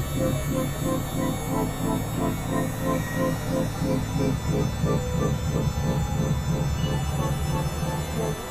Thank you.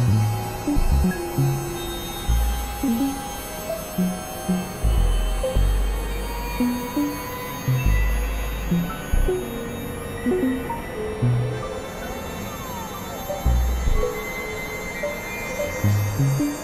Thank mm uhum. -hmm. you.